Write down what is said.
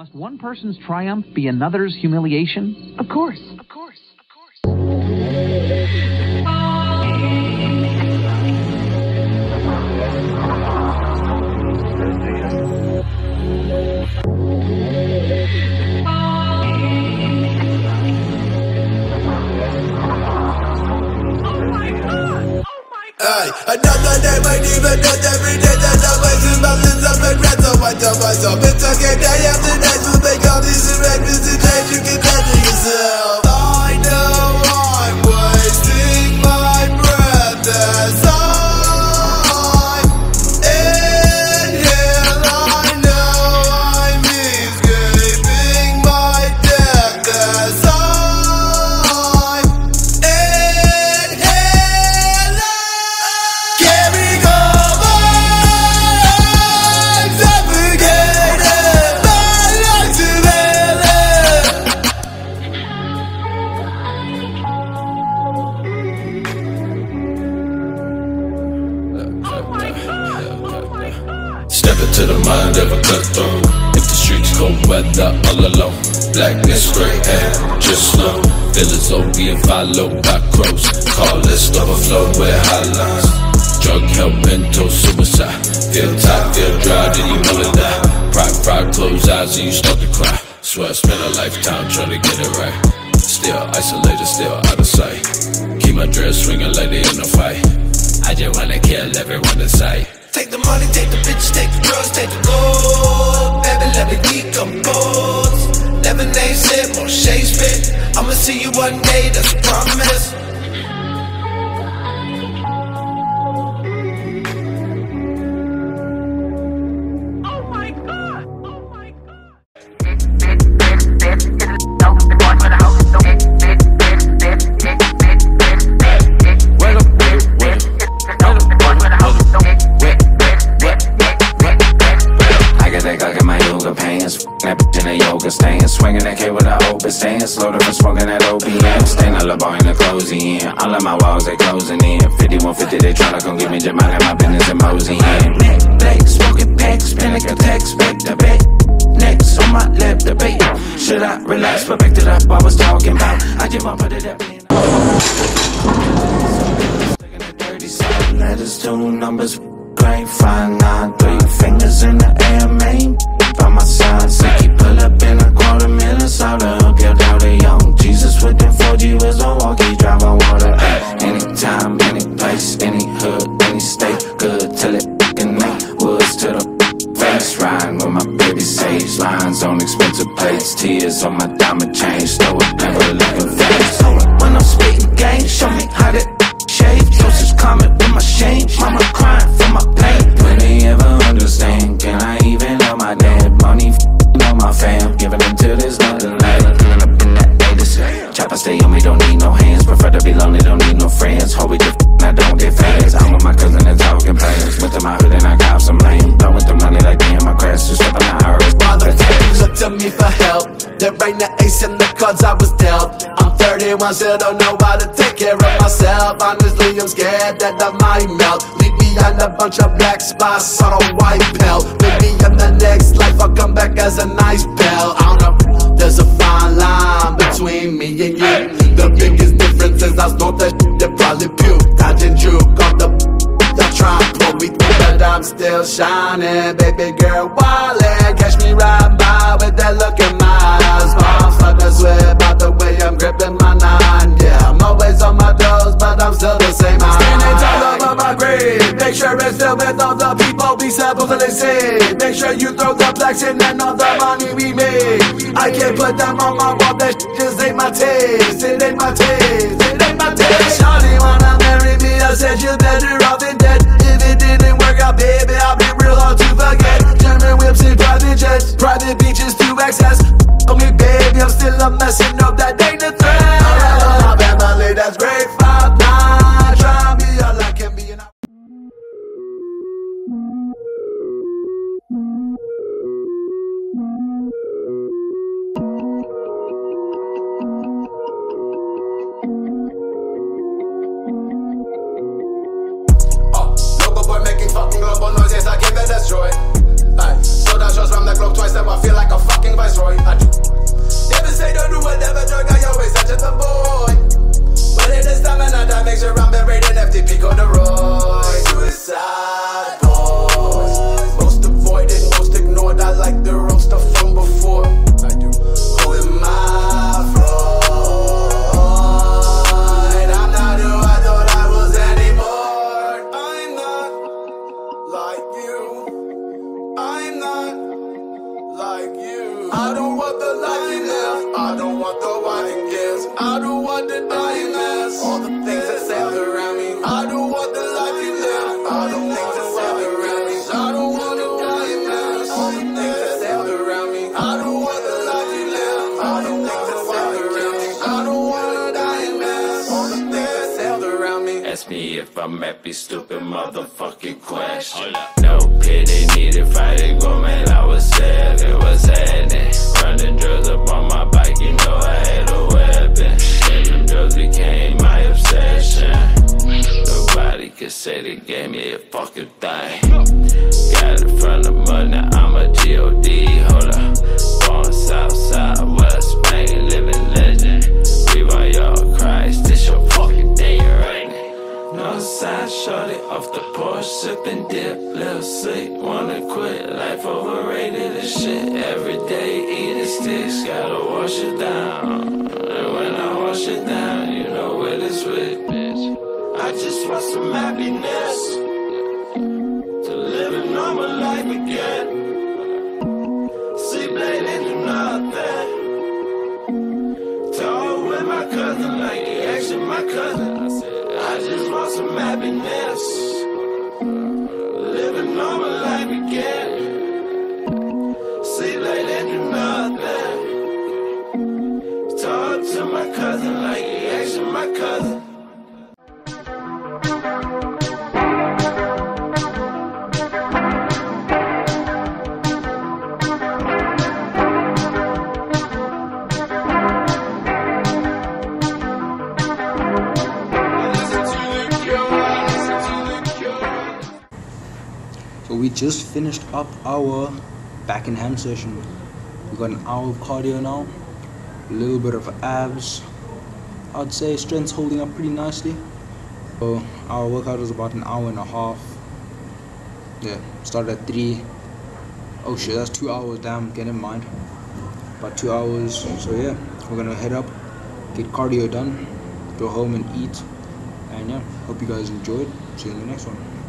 Must one person's triumph be another's humiliation? Of course. Of course. Of course. Hey, another day might even death every day that I'm wasting mountains of regret So I tell myself it's okay day after cold weather all alone, blackness, gray hair, just slow. Feel as though being followed by crows. Call list overflow with highlights. Drug help, mental suicide. Feel tight, feel dry, then you wanna die. Pride, pride, close eyes and you start to cry. Swear I spent a lifetime trying to get it right. Still isolated, still out of sight. Keep my dress swinging like they in a fight. I just wanna kill everyone in sight. Take the money, take the bitch, take the drugs, take the gold. See you one day, that's a promise. In my yoga pants. That bitch in a yoga stance. Swinging that K with a open stance. Slow for smoking that OPM. Staying all up in the closing in. All of my walls, they closing in. 5150, they tryna come get me. Just minding my business and mosey in. Neck, black, smoking packs. Panic attacks, back to back. Next on my left, debate. Should I relax? But back to the I was talking about. I just want to put it up in. Sticking at 30 seven letters, two numbers. Grade five, nine, three fingers in the air, man. Face, with my baby sage lines on expensive plates, tears on my diamond chain, slow it, never looking face. So when I'm spitting game, show me how to shave. Toasters comment with my shame, mama Ain't the ace in the cards I was dealt. I'm 31, still don't know how to take care of myself. Honestly, I'm scared that I might melt. Leave behind a bunch of black spots on a white belt. Maybe in the next life I'll come back as a nice pal. I don't know. There's a fine line between me and you. The biggest difference is I snort that shit that probably puke. Dodging juke off the Y'all try and pull me through, but I'm still shining. Baby girl, wildin'. Catch me riding by with that look in I'm gripping my nine. Yeah, I'm always on my toes, but I'm still the same. Standing tall over my grave. Make sure it's filled with all the people we supposedly save. Make sure you throw the blacks in and all the money we made. I can't put them on my wall, that shit just ain't my taste. It ain't my taste. It ain't my taste. Shawty wanna marry me, I said you're better I don't want the life you. I don't want the wedding gifts. I don't want the dying last. All the things that sailed around me. I don't want the life you. All the things that sailed around me. I don't want the dying last. All the things that sailed around me. I don't want the life you. All the things that sailed around me. I don't want the dying last. All the things that sailed around me. Ask me if I'm happy, stupid motherfucking question. No pity They gave me a fucking thing. Got it from the now I'm a G.O.D. Hold up. Born south side, west Spain, living legend. We want y'all Christ, this your fucking day, right? No side, shorty off the porch, sipping dip, little sleep, wanna quit. Life overrated as shit. Every day eating sticks, gotta wash it down. And when I wash it down, you know what it's with. I just want some happiness to live a normal life again. Late and do nothing. Talk with my cousin like he actually my cousin. I said, I just want some happiness. Live a normal life again. We just finished up our back and ham session. We got an hour of cardio now, a little bit of abs. I'd say strength's holding up pretty nicely. So our workout was about an hour and a half. Yeah, started at three. Oh shit, that's two hours. Damn, get in mind. About two hours. So yeah, we're gonna head up, get cardio done, go home and eat. And yeah, hope you guys enjoyed. See you in the next one.